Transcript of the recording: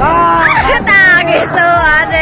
啊！大吉寿啊！你。